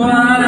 Bye.